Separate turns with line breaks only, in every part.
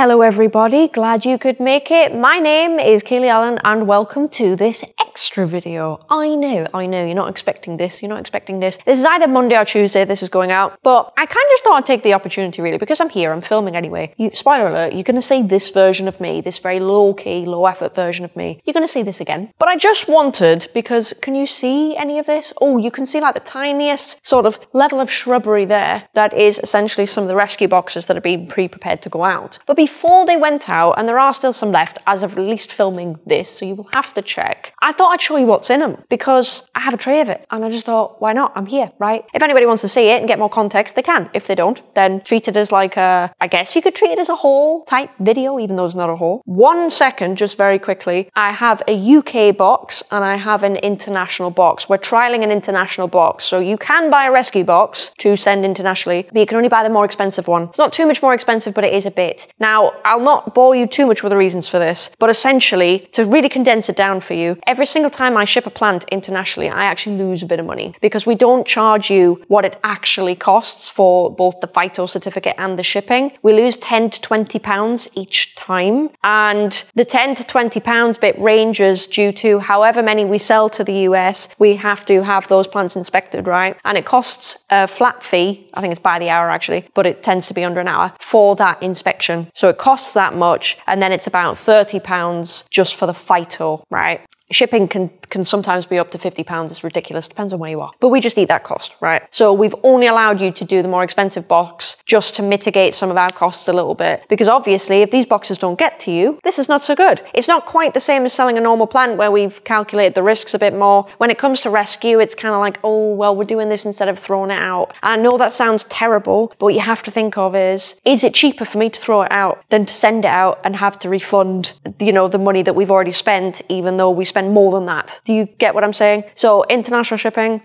Hello, everybody. Glad you could make it. My name is Kaylee Ellen, and welcome to this extra video. I know, I know, you're not expecting this. You're not expecting this. This is either Monday or Tuesday. This is going out, but I kind of just thought I'd take the opportunity, really, because I'm here. I'm filming anyway. You, spoiler alert: you're going to see this version of me, this very low key, low effort version of me. You're going to see this again. But I just wanted because can you see any of this? Oh, you can see like the tiniest sort of level of shrubbery there. That is essentially some of the rescue boxes that have been pre-prepared to go out. But before they went out, and there are still some left as of at least filming this, so you will have to check. I thought I'd show you what's in them because I have a tray of it, and I just thought, why not? I'm here, right? If anybody wants to see it and get more context, they can. If they don't, then treat it as like a, I guess you could treat it as a haul type video, even though it's not a haul. One second, just very quickly, I have a UK box and I have an international box. We're trialing an international box, so you can buy a rescue box to send internationally, but you can only buy the more expensive one. It's not too much more expensive, but it is a bit. Now, I'll not bore you too much with the reasons for this, but essentially, to really condense it down for you, every single time I ship a plant internationally, I actually lose a bit of money because we don't charge you what it actually costs for both the phyto certificate and the shipping. We lose 10 to 20 pounds each time. And the 10 to 20 pounds bit ranges due to however many we sell to the US, we have to have those plants inspected, right? And it costs a flat fee, I think it's by the hour actually, but it tends to be under an hour for that inspection. So it costs that much, and then it's about 30 pounds just for the phyto, right? Shipping can, can sometimes be up to 50 pounds. It's ridiculous. Depends on where you are. But we just eat that cost, right? So we've only allowed you to do the more expensive box just to mitigate some of our costs a little bit. Because obviously, if these boxes don't get to you, this is not so good. It's not quite the same as selling a normal plant where we've calculated the risks a bit more. When it comes to rescue, it's kind of like, oh, well, we're doing this instead of throwing it out. I know that sounds terrible, but what you have to think of is, is it cheaper for me to throw it out than to send it out and have to refund, you know, the money that we've already spent, even though we spent more than that. Do you get what I'm saying? So international shipping,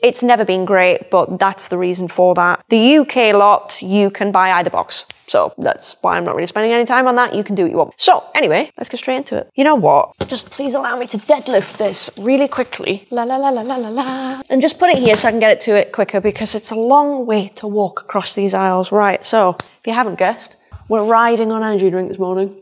it's never been great, but that's the reason for that. The UK lot, you can buy either box. So that's why I'm not really spending any time on that. You can do what you want. So anyway, let's get straight into it. You know what? Just please allow me to deadlift this really quickly. La la la la la la la. And just put it here so I can get it to it quicker because it's a long way to walk across these aisles. Right. So if you haven't guessed, we're riding on energy drink this morning.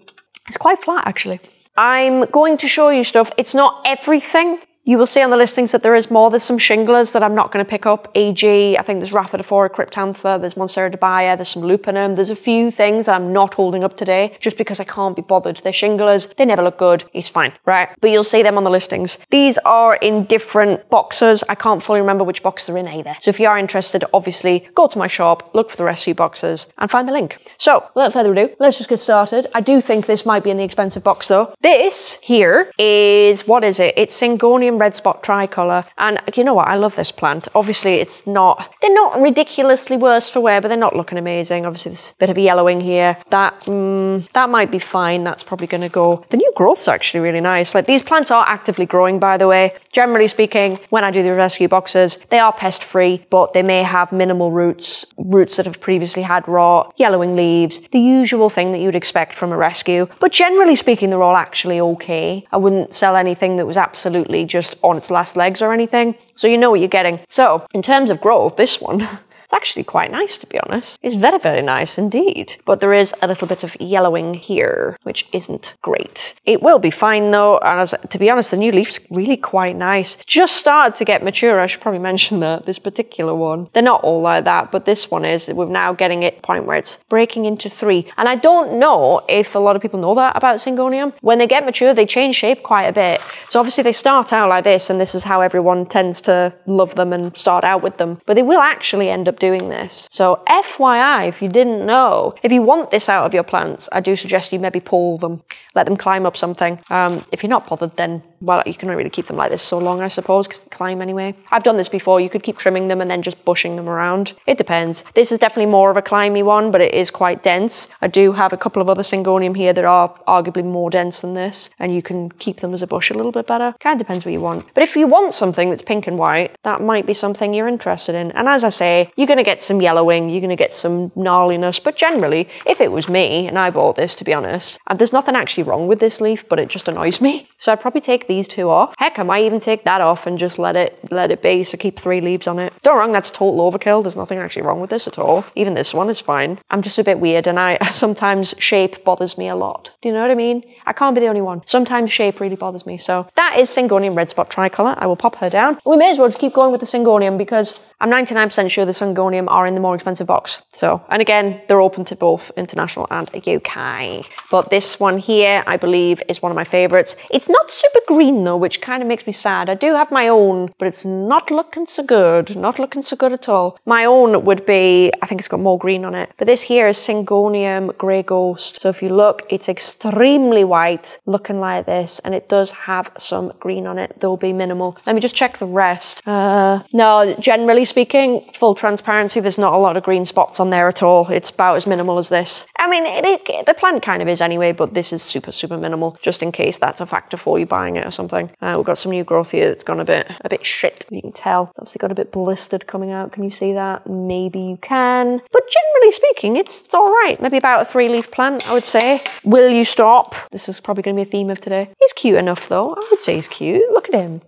It's quite flat actually. I'm going to show you stuff. It's not everything. You will see on the listings that there is more. There's some shinglers that I'm not going to pick up. AG, I think there's Rhaphidophora cryptantha, there's Monstera dubia, there's some lupinum. There's a few things that I'm not holding up today just because I can't be bothered. They're shinglers. They never look good. It's fine, right? But you'll see them on the listings. These are in different boxes. I can't fully remember which box they're in either. So if you are interested, obviously go to my shop, look for the rescue boxes and find the link. So without further ado, let's just get started. I do think this might be in the expensive box though. This here is, what is it? It's Syngonium red spot tricolor. And you know what? I love this plant. Obviously, it's not, they're not ridiculously worse for wear, but they're not looking amazing. Obviously, there's a bit of yellowing here. That, mm, that might be fine. That's probably going to go. The new growth's actually really nice. Like these plants are actively growing, by the way. Generally speaking, when I do the rescue boxes, they are pest free, but they may have minimal roots, roots that have previously had rot, yellowing leaves, the usual thing that you'd expect from a rescue. But generally speaking, they're all actually okay. I wouldn't sell anything that was absolutely just on its last legs or anything. So you know what you're getting. So in terms of growth, this one, It's actually quite nice, to be honest. It's very, very nice indeed. But there is a little bit of yellowing here, which isn't great. It will be fine though, as to be honest, the new leaf's really quite nice. Just started to get mature, I should probably mention that, this particular one. They're not all like that, but this one is. We're now getting it point where it's breaking into three. And I don't know if a lot of people know that about Syngonium. When they get mature, they change shape quite a bit. So obviously they start out like this, and this is how everyone tends to love them and start out with them. But they will actually end up doing this. So FYI, if you didn't know, if you want this out of your plants, I do suggest you maybe pull them, let them climb up something. Um, if you're not bothered, then well, you can only really keep them like this so long, I suppose, because they climb anyway. I've done this before. You could keep trimming them and then just bushing them around. It depends. This is definitely more of a climby one, but it is quite dense. I do have a couple of other Syngonium here that are arguably more dense than this, and you can keep them as a bush a little bit better. Kind of depends what you want. But if you want something that's pink and white, that might be something you're interested in. And as I say, you're going to get some yellowing, you're going to get some gnarliness, but generally, if it was me and I bought this, to be honest, and there's nothing actually wrong with this leaf, but it just annoys me. So I'd probably take these two off. Heck, I might even take that off and just let it let it be. So keep three leaves on it. Don't wrong, that's total overkill. There's nothing actually wrong with this at all. Even this one is fine. I'm just a bit weird, and I sometimes shape bothers me a lot. Do you know what I mean? I can't be the only one. Sometimes shape really bothers me. So that is Syngonium red spot tricolor. I will pop her down. We may as well just keep going with the Syngonium because I'm 99% sure the Syngonium are in the more expensive box. So, and again, they're open to both international and UK. But this one here, I believe, is one of my favorites. It's not super green though, which kind of makes me sad. I do have my own, but it's not looking so good. Not looking so good at all. My own would be, I think it's got more green on it. But this here is Syngonium Grey Ghost. So if you look, it's extremely white, looking like this, and it does have some green on it. There'll be minimal. Let me just check the rest. Uh, no, generally speaking, full transparency, there's not a lot of green spots on there at all. It's about as minimal as this. I mean, it, it, the plant kind of is anyway, but this is super, super minimal, just in case that's a factor for you buying it or something. Uh, we've got some new growth here that's gone a bit, a bit shit. You can tell. It's obviously got a bit blistered coming out. Can you see that? Maybe you can. But generally speaking, it's, it's all right. Maybe about a three leaf plant, I would say. Will you stop? This is probably going to be a theme of today. He's cute enough though. I would say he's cute. Look at him.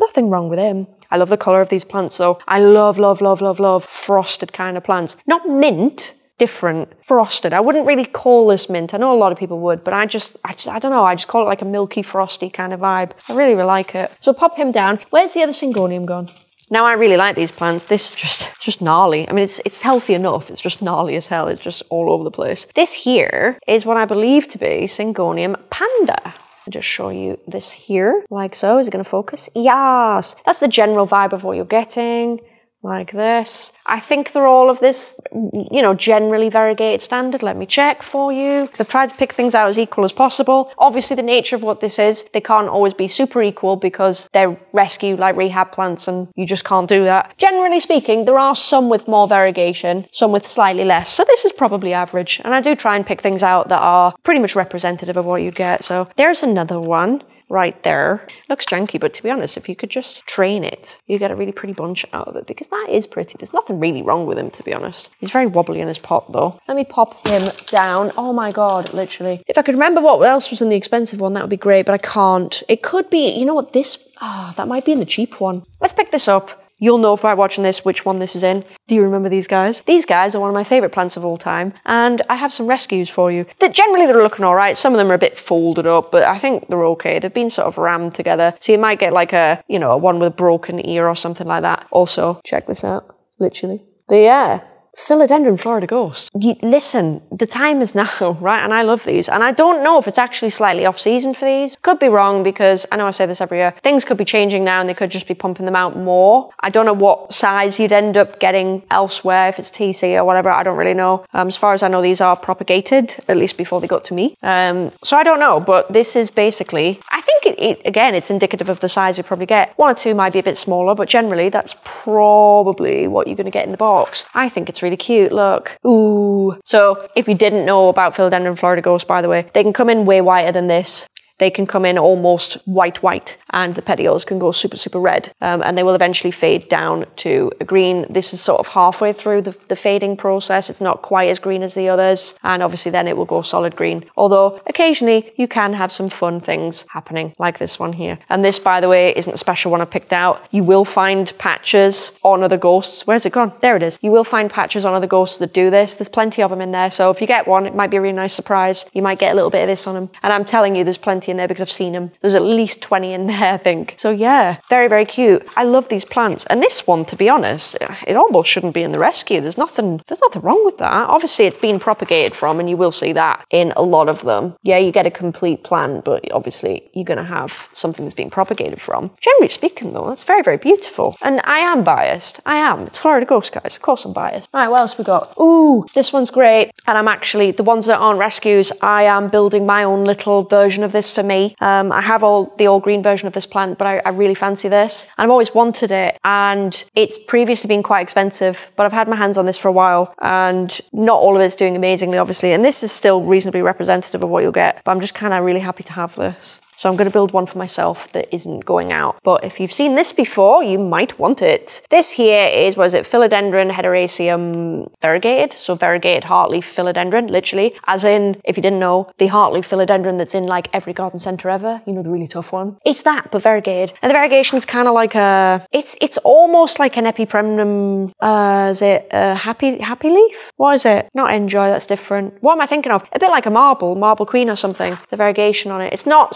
Nothing wrong with him. I love the colour of these plants though. I love, love, love, love, love frosted kind of plants. Not mint, different, frosted. I wouldn't really call this mint. I know a lot of people would, but I just, I just, I don't know. I just call it like a milky, frosty kind of vibe. I really, really like it. So pop him down. Where's the other Syngonium gone? Now I really like these plants. This is just it's just gnarly. I mean, it's it's healthy enough. It's just gnarly as hell. It's just all over the place. This here is what I believe to be Syngonium panda. I'll just show you this here, like so. Is it going to focus? Yes. That's the general vibe of what you're getting like this. I think they're all of this, you know, generally variegated standard. Let me check for you because I've tried to pick things out as equal as possible. Obviously, the nature of what this is, they can't always be super equal because they're rescue like rehab plants and you just can't do that. Generally speaking, there are some with more variegation, some with slightly less. So this is probably average. And I do try and pick things out that are pretty much representative of what you get. So there's another one right there. Looks janky, but to be honest, if you could just train it, you get a really pretty bunch out of it because that is pretty. There's nothing really wrong with him, to be honest. He's very wobbly in his pot, though. Let me pop him down. Oh my god, literally. If I could remember what else was in the expensive one, that would be great, but I can't. It could be, you know what, this, ah, oh, that might be in the cheap one. Let's pick this up. You'll know by watching this which one this is in. Do you remember these guys? These guys are one of my favourite plants of all time, and I have some rescues for you. That generally they're looking alright. Some of them are a bit folded up, but I think they're okay. They've been sort of rammed together. So you might get like a, you know, a one with a broken ear or something like that. Also, check this out, literally. But yeah, Philodendron Florida Ghost. You, listen, the time is now, right? And I love these. And I don't know if it's actually slightly off season for these. Could be wrong because I know I say this every year. Things could be changing now and they could just be pumping them out more. I don't know what size you'd end up getting elsewhere, if it's TC or whatever. I don't really know. Um, as far as I know, these are propagated, at least before they got to me. Um, so I don't know, but this is basically, I think it, it, again, it's indicative of the size you probably get. One or two might be a bit smaller, but generally that's probably what you're going to get in the box. I think it's really cute. Look. Ooh. So if you didn't know about Philodendron Florida Ghost, by the way, they can come in way whiter than this they can come in almost white white and the petioles can go super super red um, and they will eventually fade down to a green. This is sort of halfway through the, the fading process. It's not quite as green as the others and obviously then it will go solid green. Although occasionally you can have some fun things happening like this one here. And this by the way isn't a special one I picked out. You will find patches on other ghosts. Where's it gone? There it is. You will find patches on other ghosts that do this. There's plenty of them in there so if you get one it might be a really nice surprise. You might get a little bit of this on them and I'm telling you there's plenty in there because I've seen them. There's at least 20 in there, I think. So yeah, very, very cute. I love these plants. And this one, to be honest, it almost shouldn't be in the rescue. There's nothing, there's nothing wrong with that. Obviously it's been propagated from and you will see that in a lot of them. Yeah, you get a complete plant, but obviously you're going to have something that's been propagated from. Generally speaking though, it's very, very beautiful. And I am biased. I am. It's Florida Ghost, guys. Of course I'm biased. All right, what else we got? Ooh, this one's great. And I'm actually, the ones that aren't rescues, I am building my own little version of this for me. Um, I have all the all green version of this plant, but I, I really fancy this. And I've always wanted it, and it's previously been quite expensive, but I've had my hands on this for a while, and not all of it's doing amazingly, obviously. And this is still reasonably representative of what you'll get, but I'm just kind of really happy to have this. So I'm going to build one for myself that isn't going out. But if you've seen this before, you might want it. This here is, what is it, Philodendron hederaceum variegated. So variegated heartleaf philodendron, literally. As in, if you didn't know, the heartleaf philodendron that's in like every garden centre ever. You know, the really tough one. It's that, but variegated. And the variegation's kind of like a, it's, it's almost like an epipremnum, uh, is it a happy, happy leaf? What is it? Not enjoy, that's different. What am I thinking of? A bit like a marble, marble queen or something. The variegation on it. It's not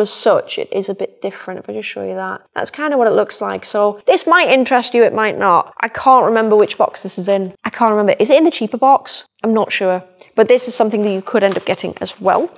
as such. It is a bit different. If I just show you that. That's kind of what it looks like. So this might interest you, it might not. I can't remember which box this is in. I can't remember. Is it in the cheaper box? I'm not sure. But this is something that you could end up getting as well.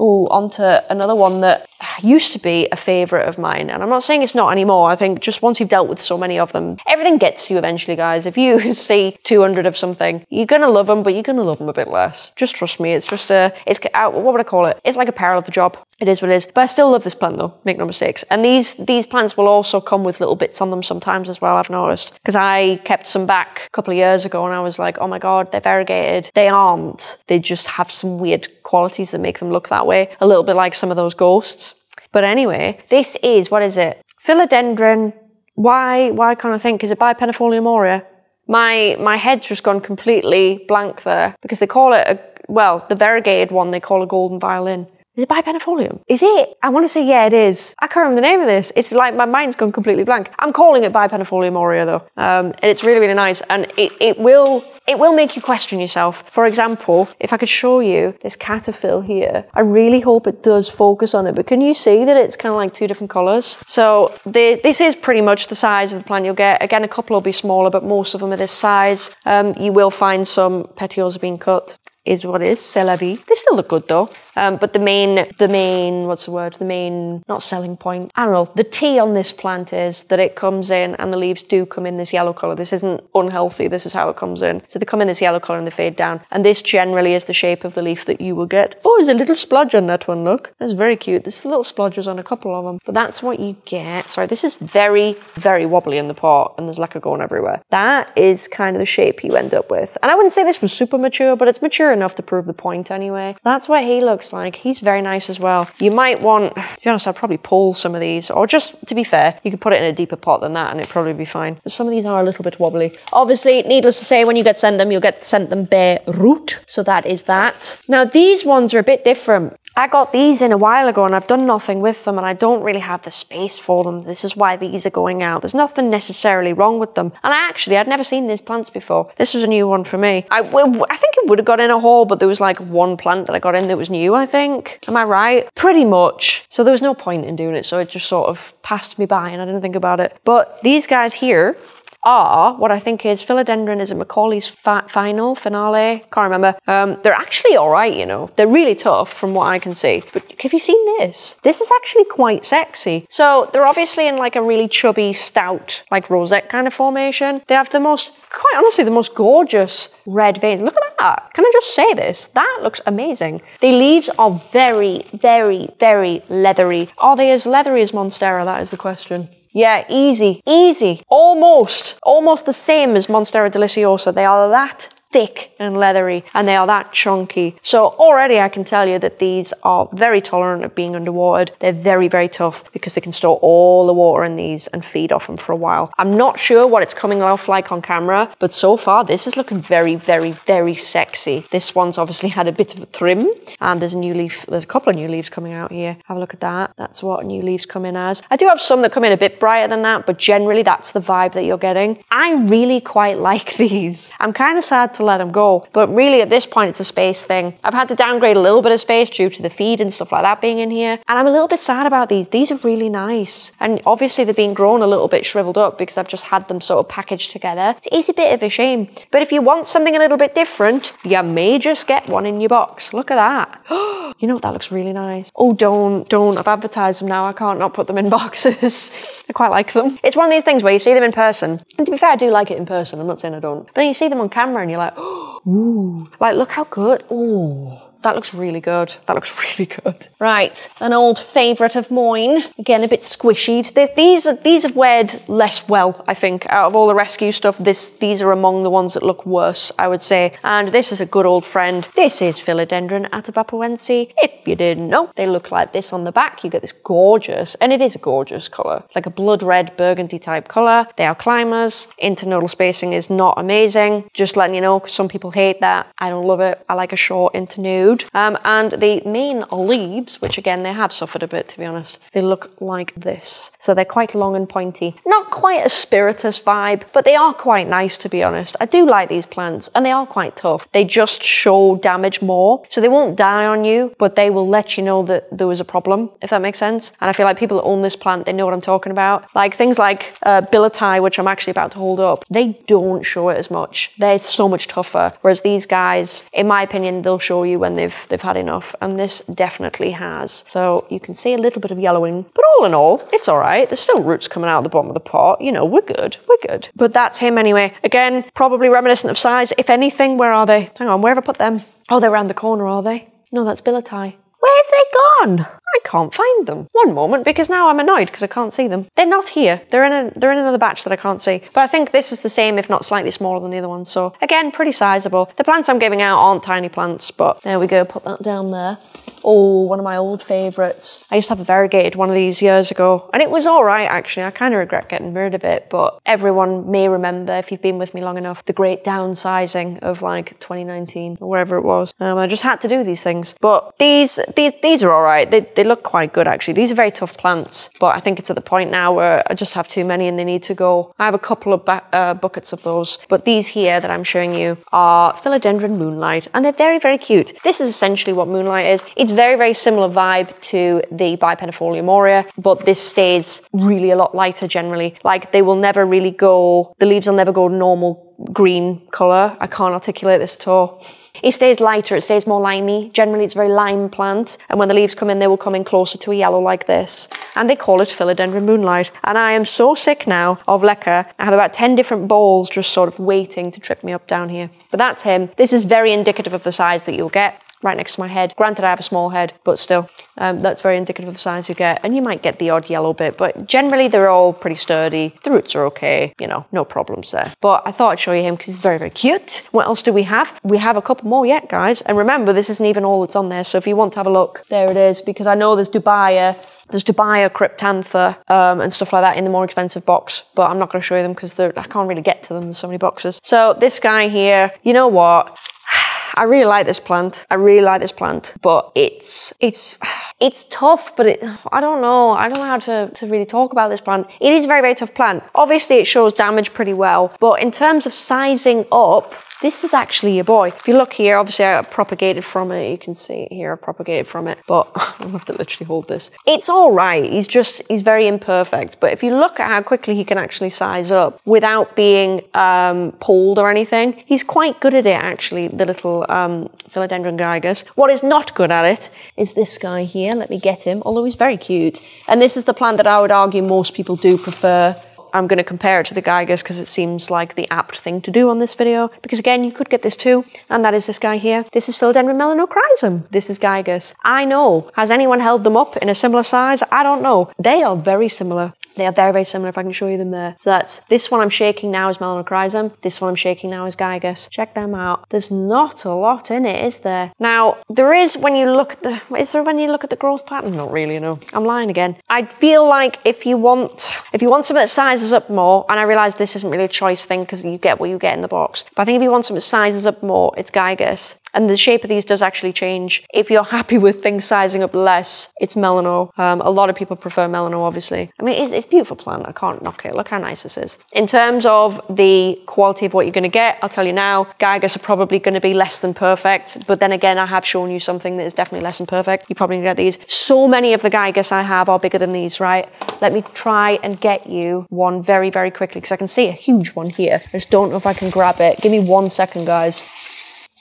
Oh, onto another one that used to be a favourite of mine. And I'm not saying it's not anymore. I think just once you've dealt with so many of them, everything gets you eventually, guys. If you see 200 of something, you're going to love them, but you're going to love them a bit less. Just trust me. It's just a, it's, uh, what would I call it? It's like a parallel of a job. It is what it is. But I still love this plant though, make no mistakes. And these, these plants will also come with little bits on them sometimes as well, I've noticed. Because I kept some back a couple of years ago and I was like, oh my God, they're variegated. They aren't. They just have some weird qualities that make them look that way. A little bit like some of those ghosts. But anyway, this is, what is it? Philodendron. Why, why can't I think? Is it Bipennifolium aurea? My, my head's just gone completely blank there because they call it a, well, the variegated one they call a golden violin. Is it bipennifolium? Is it? I want to say, yeah, it is. I can't remember the name of this. It's like my mind's gone completely blank. I'm calling it bipennifolium aurea though. Um, and it's really, really nice. And it, it will, it will make you question yourself. For example, if I could show you this cataphyll here, I really hope it does focus on it. But can you see that it's kind of like two different colors? So the, this is pretty much the size of the plant you'll get. Again, a couple will be smaller, but most of them are this size. Um, you will find some petioles have been cut is what is, c'est la vie. They still look good though. Um, but the main, the main, what's the word? The main, not selling point. I don't know. The tea on this plant is that it comes in and the leaves do come in this yellow color. This isn't unhealthy. This is how it comes in. So they come in this yellow color and they fade down. And this generally is the shape of the leaf that you will get. Oh, there's a little splodge on that one. Look, that's very cute. There's little splodges on a couple of them, but that's what you get. Sorry, this is very, very wobbly in the pot and there's leca going everywhere. That is kind of the shape you end up with. And I wouldn't say this was super mature, but it's mature enough to prove the point anyway. That's what he looks like. He's very nice as well. You might want, to be honest, I'd probably pull some of these, or just to be fair, you could put it in a deeper pot than that and it'd probably be fine. But some of these are a little bit wobbly. Obviously, needless to say, when you get sent them, you'll get sent them bare root. So that is that. Now, these ones are a bit different. I got these in a while ago and I've done nothing with them and I don't really have the space for them. This is why these are going out. There's nothing necessarily wrong with them. And I actually, I'd never seen these plants before. This was a new one for me. I, I think it would have got in a haul, but there was like one plant that I got in that was new, I think. Am I right? Pretty much. So there was no point in doing it. So it just sort of passed me by and I didn't think about it. But these guys here, are what I think is philodendron is it McColley's fa- final finale? Can't remember. Um, they're actually all right, you know. They're really tough from what I can see. But have you seen this? This is actually quite sexy. So they're obviously in like a really chubby, stout, like rosette kind of formation. They have the most, quite honestly, the most gorgeous red veins. Look at that. Can I just say this? That looks amazing. The leaves are very, very, very leathery. Are they as leathery as Monstera? That is the question. Yeah, easy, easy. Almost, almost the same as Monstera deliciosa. They are that thick and leathery and they are that chunky. So already I can tell you that these are very tolerant of being underwatered. They're very, very tough because they can store all the water in these and feed off them for a while. I'm not sure what it's coming off like on camera, but so far this is looking very, very, very sexy. This one's obviously had a bit of a trim and there's a new leaf, there's a couple of new leaves coming out here. Have a look at that. That's what new leaves come in as. I do have some that come in a bit brighter than that, but generally that's the vibe that you're getting. I really quite like these. I'm kind of sad to let them go. But really, at this point, it's a space thing. I've had to downgrade a little bit of space due to the feed and stuff like that being in here. And I'm a little bit sad about these. These are really nice. And obviously, they're being grown a little bit shriveled up because I've just had them sort of packaged together. It is a bit of a shame. But if you want something a little bit different, you may just get one in your box. Look at that. you know what? That looks really nice. Oh, don't, don't. I've advertised them now. I can't not put them in boxes. I quite like them. It's one of these things where you see them in person. And to be fair, I do like it in person. I'm not saying I don't. But then you see them on camera and you're like, oh, Ooh, like look how good. Ooh. That looks really good. That looks really good. Right, an old favourite of mine. Again, a bit squishy. This, these these have weared less well, I think. Out of all the rescue stuff, this these are among the ones that look worse, I would say. And this is a good old friend. This is Philodendron atabapoense. If you didn't know, they look like this on the back. You get this gorgeous, and it is a gorgeous colour. It's like a blood red burgundy type colour. They are climbers. Internodal spacing is not amazing. Just letting you know, some people hate that. I don't love it. I like a short internode. Um, and the main leaves, which again, they have suffered a bit, to be honest, they look like this. So they're quite long and pointy. Not quite a spiritus vibe, but they are quite nice, to be honest. I do like these plants, and they are quite tough. They just show damage more. So they won't die on you, but they will let you know that there was a problem, if that makes sense. And I feel like people that own this plant, they know what I'm talking about. Like things like uh, billieti, which I'm actually about to hold up, they don't show it as much. They're so much tougher. Whereas these guys, in my opinion, they'll show you when they've they've had enough, and this definitely has. So you can see a little bit of yellowing, but all in all, it's all right. There's still roots coming out of the bottom of the pot. You know, we're good. We're good. But that's him anyway. Again, probably reminiscent of size. If anything, where are they? Hang on, where have I put them? Oh, they're around the corner, are they? No, that's billieti. Where have they gone? I can't find them. One moment, because now I'm annoyed because I can't see them. They're not here. They're in a they're in another batch that I can't see. But I think this is the same, if not slightly smaller than the other one. So again, pretty sizable. The plants I'm giving out aren't tiny plants, but there we go. Put that down there. Oh, one of my old favourites. I used to have a variegated one of these years ago, and it was all right actually. I kind of regret getting rid of it, but everyone may remember if you've been with me long enough the great downsizing of like 2019 or wherever it was. Um, I just had to do these things, but these these these are all right. They they look quite good actually. These are very tough plants, but I think it's at the point now where I just have too many and they need to go. I have a couple of ba- uh, buckets of those, but these here that I'm showing you are philodendron moonlight, and they're very very cute. This is essentially what moonlight is. It's very, very similar vibe to the Bipennifolium aurea, but this stays really a lot lighter generally. Like they will never really go, the leaves will never go normal green colour. I can't articulate this at all. It stays lighter, it stays more limey. Generally, it's a very lime plant, and when the leaves come in, they will come in closer to a yellow like this. And they call it philodendron moonlight. And I am so sick now of leca. I have about 10 different balls just sort of waiting to trip me up down here. But that's him. This is very indicative of the size that you'll get right next to my head. Granted, I have a small head, but still, um, that's very indicative of the size you get. And you might get the odd yellow bit, but generally they're all pretty sturdy. The roots are okay, you know, no problems there. But I thought I'd show you him because he's very, very cute. What else do we have? We have a couple more yet, guys. And remember, this isn't even all that's on there. So if you want to have a look, there it is, because I know there's Dubia. There's Dubia, Cryptantha, um, and stuff like that in the more expensive box, but I'm not going to show you them because I can't really get to them. There's so many boxes. So this guy here, you know what? I really like this plant. I really like this plant, but it's it's it's tough. But it, I don't know. I don't know how to, to really talk about this plant. It is a very very tough plant. Obviously, it shows damage pretty well, but in terms of sizing up, this is actually a boy. If you look here, obviously I propagated from it. You can see it here, I propagated from it, but I'll have to literally hold this. It's all right. He's just, he's very imperfect. But if you look at how quickly he can actually size up without being um, pulled or anything, he's quite good at it actually, the little um, Philodendron gigas. What is not good at it is this guy here. Let me get him, although he's very cute. And this is the plant that I would argue most people do prefer I'm going to compare it to the Gigas because it seems like the apt thing to do on this video. Because again, you could get this too, and that is this guy here. This is Philodendron melanochrysum. This is Gigas. I know. Has anyone held them up in a similar size? I don't know. They are very similar. They are very, very similar if I can show you them there. So that's, this one I'm shaking now is melanochrysum. This one I'm shaking now is Gigas. Check them out. There's not a lot in it, is there? Now, there is when you look at the, is there when you look at the growth pattern? Not really, no. I'm lying again. I feel like if you want, if you want something that sizes up more, and I realize this isn't really a choice thing because you get what you get in the box, but I think if you want something that sizes up more, it's Gigas. And the shape of these does actually change. If you're happy with things sizing up less, it's Melano. Um, a lot of people prefer Melano, obviously. I mean, it's, it's beautiful plant. I can't knock it. Look how nice this is. In terms of the quality of what you're going to get, I'll tell you now, Gigas are probably going to be less than perfect. But then again, I have shown you something that is definitely less than perfect. You probably get these. So many of the Gigas I have are bigger than these, right? Let me try and get you one very, very quickly because I can see a huge one here. I just don't know if I can grab it. Give me one second, guys.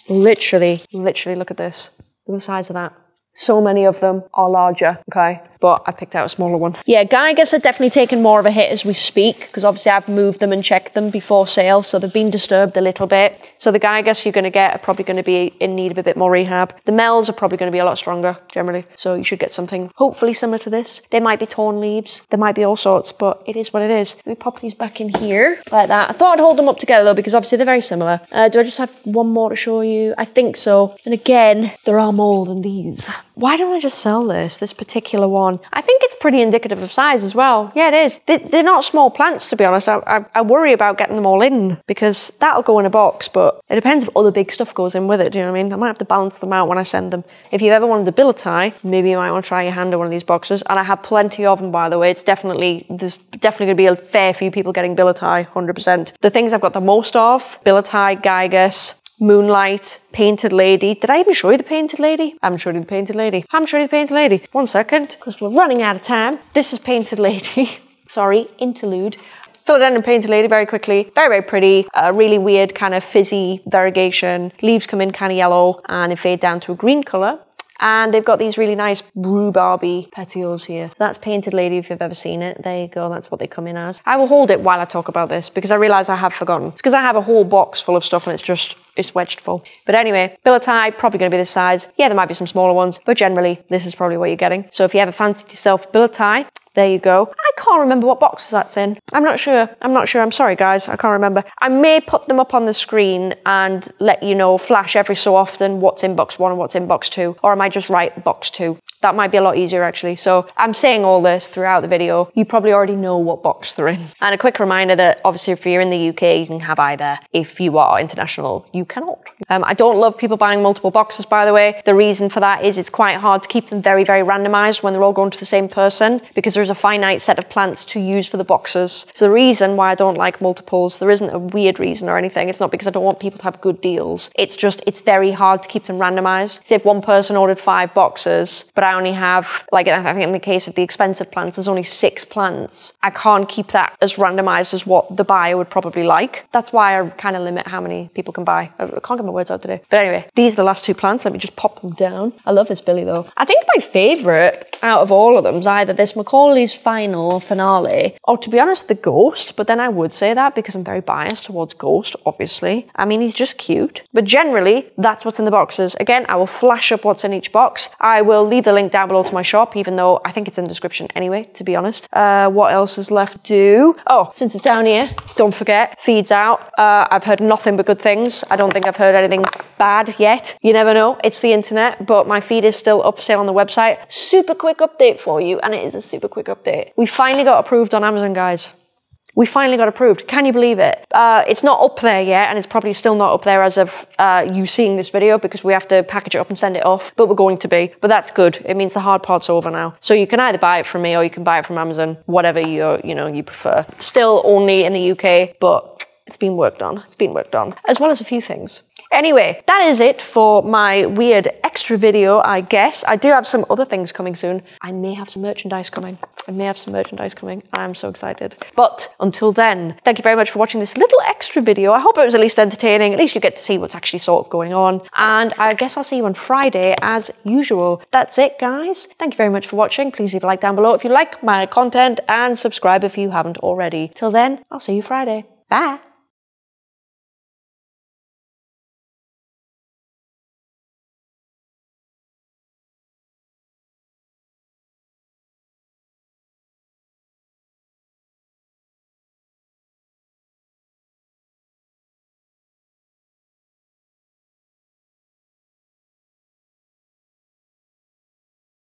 Literally, literally look at this. Look at the size of that. So many of them are larger, okay? But I picked out a smaller one. Yeah, Gigas are definitely taking more of a hit as we speak, because obviously I've moved them and checked them before sale, so they've been disturbed a little bit. So the Gigas you're going to get are probably going to be in need of a bit more rehab. The Mells are probably going to be a lot stronger, generally, so you should get something hopefully similar to this. They might be torn leaves, there might be all sorts, but it is what it is. Let me pop these back in here, like that. I thought I'd hold them up together though, because obviously they're very similar. Uh, do I just have one more to show you? I think so. And again, there are more than these. Why don't I just sell this, this particular one? I think it's pretty indicative of size as well. Yeah, it is. They, are not small plants, to be honest. I, I, I, worry about getting them all in because that'll go in a box, but it depends if other big stuff goes in with it. Do you know what I mean? I might have to balance them out when I send them. If you've ever wanted a billieti, maybe you might want to try your hand at one of these boxes. And I have plenty of them, by the way. It's definitely, there's definitely going to be a fair few people getting billieti, 100%. The things I've got the most of, billieti, Gigas, Moonlight, Painted Lady. Did I even show you the Painted Lady? I haven't showed you the Painted Lady. I haven't showed you the Painted Lady. One second, because we're running out of time. This is Painted Lady. Sorry, interlude. Philodendron Painted Lady very quickly. Very, very pretty. A really weird kind of fizzy variegation. Leaves come in kind of yellow and they fade down to a green colour. And they've got these really nice rhubarby petioles here. So that's Painted Lady if you've ever seen it. There you go, that's what they come in as. I will hold it while I talk about this because I realise I have forgotten. It's because I have a whole box full of stuff and it's just it's wedged full. But anyway, billieti, probably going to be this size. Yeah, there might be some smaller ones, but generally, this is probably what you're getting. So if you ever fancied yourself billieti, there you go. I can't remember what box that's in. I'm not sure. I'm not sure. I'm sorry, guys. I can't remember. I may put them up on the screen and let you know, flash every so often what's in box one and what's in box two. Or am I might just write box two. That might be a lot easier actually. So I'm saying all this throughout the video. You probably already know what box they're in. And a quick reminder that obviously if you're in the UK, you can have either. If you are international, you cannot. Um, I don't love people buying multiple boxes, by the way. The reason for that is it's quite hard to keep them very, very randomized when they're all going to the same person because there's a finite set of plants to use for the boxes. So the reason why I don't like multiples, there isn't a weird reason or anything. It's not because I don't want people to have good deals. It's just, it's very hard to keep them randomized. If one person ordered five boxes, but I only have, like I think in the case of the expensive plants, there's only six plants. I can't keep that as randomized as what the buyer would probably like. That's why I kind of limit how many people can buy. I can't get my words out today. But anyway, these are the last two plants. Let me just pop them down. I love this Billy though. I think my favorite out of all of them is either this McColley's Final Finale, or to be honest, the Ghost. But then I would say that because I'm very biased towards Ghost, obviously. I mean, he's just cute. But generally, that's what's in the boxes. Again, I will flash up what's in each box. I will leave the link down below to my shop, even though I think it's in the description anyway, to be honest. Uh, what else is left to do? Oh, since it's down here, don't forget, feeds out. Uh, I've heard nothing but good things. I don't think I've heard anything bad yet. You never know. It's the internet, but my feed is still up for sale on the website. Super quick update for you, and it is a super quick update. We finally got approved on Amazon, guys. We finally got approved. Can you believe it? Uh, it's not up there yet, and it's probably still not up there as of uh, you seeing this video because we have to package it up and send it off. But we're going to be. But that's good. It means the hard part's over now. So you can either buy it from me or you can buy it from Amazon, whatever you you know you prefer. Still only in the UK, but it's been worked on. It's been worked on, as well as a few things. Anyway, that is it for my weird extra video, I guess. I do have some other things coming soon. I may have some merchandise coming. I may have some merchandise coming. I'm so excited. But until then, thank you very much for watching this little extra video. I hope it was at least entertaining. At least you get to see what's actually sort of going on. And I guess I'll see you on Friday as usual. That's it, guys. Thank you very much for watching. Please leave a like down below if you like my content and subscribe if you haven't already. Till then, I'll see you Friday. Bye.